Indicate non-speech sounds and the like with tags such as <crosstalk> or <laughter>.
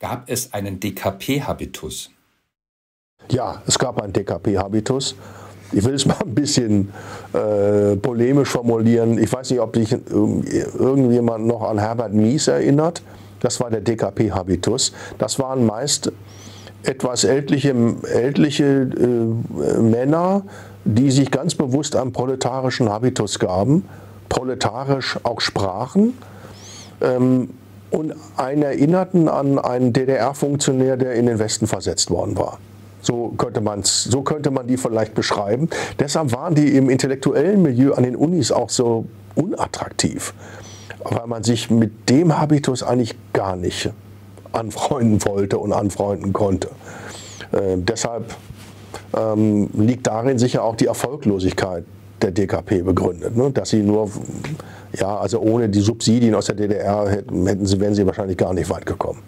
Gab es einen DKP-Habitus? Ja, es gab einen DKP-Habitus. Ich will es <laughs> mal ein bisschen äh, polemisch formulieren. Ich weiß nicht, ob sich irgendjemand noch an Herbert Mies erinnert. Das war der DKP-Habitus. Das waren meist etwas ältliche, ältliche äh, Männer, die sich ganz bewusst einen proletarischen Habitus gaben, proletarisch auch sprachen ähm, und einen erinnerten an einen DDR-Funktionär, der in den Westen versetzt worden war. So könnte, man's, so könnte man die vielleicht beschreiben. Deshalb waren die im intellektuellen Milieu an den Unis auch so unattraktiv, weil man sich mit dem Habitus eigentlich gar nicht anfreunden wollte und anfreunden konnte. Äh, deshalb ähm, liegt darin sicher auch die Erfolglosigkeit der DKP begründet, ne? dass sie nur, ja, also ohne die Subsidien aus der DDR hätten, hätten sie, wären sie wahrscheinlich gar nicht weit gekommen.